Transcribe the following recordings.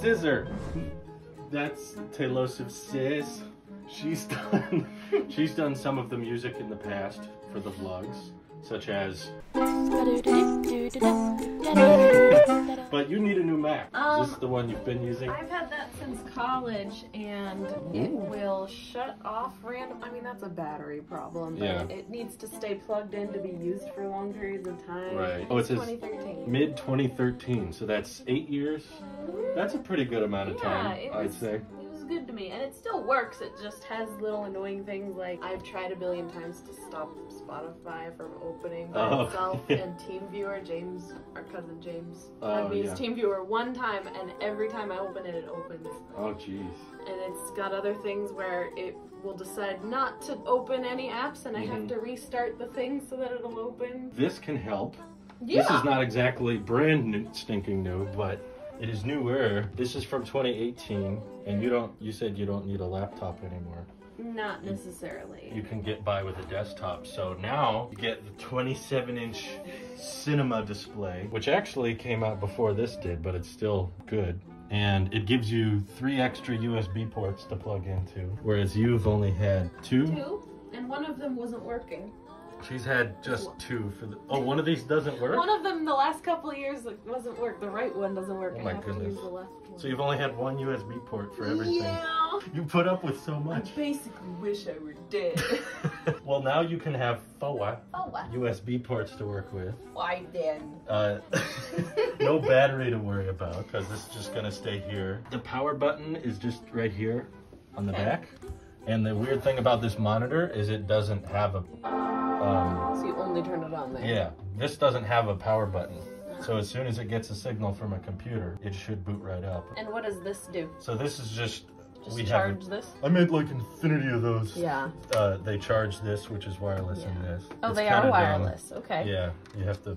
Scissor. That's Tailosive Sis. She's done she's done some of the music in the past for the vlogs, such as But you need a new Mac. Um, Is this the one you've been using? I've had that since college, and it will shut off random. I mean, that's a battery problem, but Yeah. it needs to stay plugged in to be used for long periods of time. Right. Oh, it It's says 2013. Mid 2013, so that's eight years. That's a pretty good amount of Yeah, time, it I'd was- say. Good to me, and it still works. It just has little annoying things like I've tried a billion times to stop Spotify from opening by Oh, itself, and TeamViewer, James, our cousin James, Oh, had me use yeah. TeamViewer one time, and every time I open it, it opens. Oh, jeez. and it's got other things where it will decide not to open any apps and I have Mhm. to restart the thing so that it'll open. This can help. Yeah. This is not exactly brand new, stinking new, but it is newer. This is from 2018, and you don't. You said you don't need a laptop anymore. Not necessarily. You can get by with a desktop. So now you get the 27-inch cinema display, which actually came out before this did, but it's still good. And it gives you three extra USB ports to plug into, whereas you've only had two. Two, and one of them wasn't working. She's had just two for the. Oh, one of these doesn't work. One of them, the last couple of years, it wasn't work. The right one doesn't work. Oh I my have to goodness. use the left one. So you've only had one USB port for everything. Yeah. You put up with so much. I basically wish I were dead. well, now you can have four what? USB ports to work with. Why then? Uh, no battery to worry about because this is just gonna stay here. The power button is just right here on the Okay. back. And the weird thing about this monitor is it doesn't have a, um, So you only turn it on there. yeah, this doesn't have a power button. So as soon as it gets a signal from a computer, it should boot right up. And what does this do? So this is just, Just we charge have, this? I made like infinity of those. Yeah. Uh, they charge this, which is wireless in Yeah. this. Oh, It's they kinda are dumb. wireless. Okay. Yeah, you have to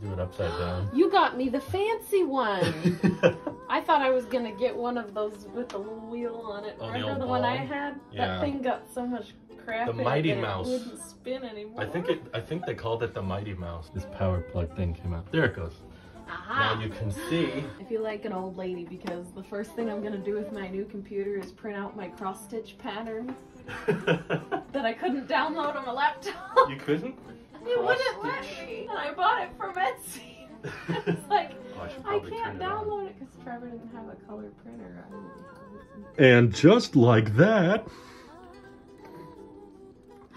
do it upside down. You got me the fancy one. I thought I was gonna get one of those with the little wheel on it. Oh, the Remember old the one I had? Yeah. That thing got so much crap. The in it Mighty that Mouse. It wouldn't spin anymore. I think it. I think they called it the Mighty Mouse. This power plug thing came out. There it goes. Aha. Now you can see. I feel like an old lady because the first thing I'm gonna do with my new computer is print out my cross stitch pattern that I couldn't download on my laptop. you couldn't. it wouldn't let me, and I bought it from Etsy. it's like Oh, I I can't turn it on. download it because Trevor didn't have a color printer. I don't know And just like that,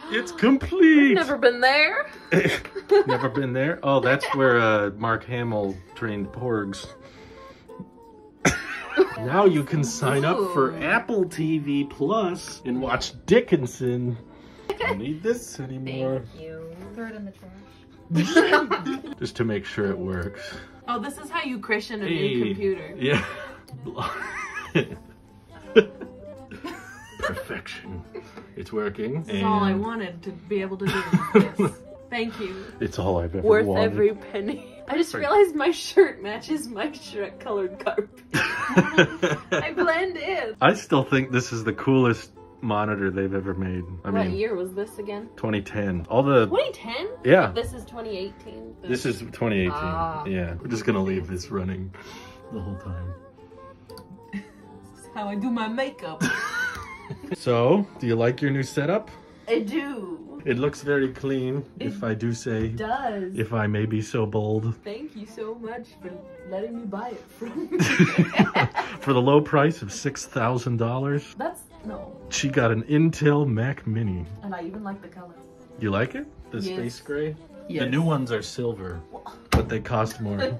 it's complete. Never been there. Never been there. Oh, that's where uh, Mark Hamill trained porgs. now you can sign up for Apple TV Plus and watch Dickinson. Don't need this anymore. Thank you. Throw it in the trash. Just to make sure it works. Oh, this is how you christen a Hey. new computer. Yeah. Perfection. It's working. This is all I wanted to be able to do. is This. Thank you. It's all I've ever Worth wanted. every penny. I just realized my shirt matches my Shrek colored carpet. I blend in. I still think this is the coolest monitor they've ever made. I what mean, year was this again? 2010. All the 2010? yeah. This is 2018. This is 2018. Ah. Yeah, we're just gonna leave this running the whole time. This is how I do my makeup. So, do you like your new setup? I do. It looks very clean, if I do say, Does. if I may be so bold. Thank you so much for letting me buy it from For the low price of $6,000, That's no. she got an Intel Mac Mini. And I even like the color. You like it? The Yes. space gray? Yes. The new ones are silver, but they cost more.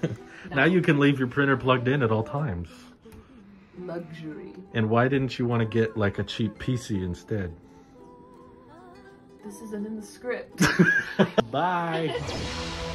now you can leave your printer plugged in at all times. Luxury. And why didn't you want to get like a cheap PC instead? This isn't in the script. Bye.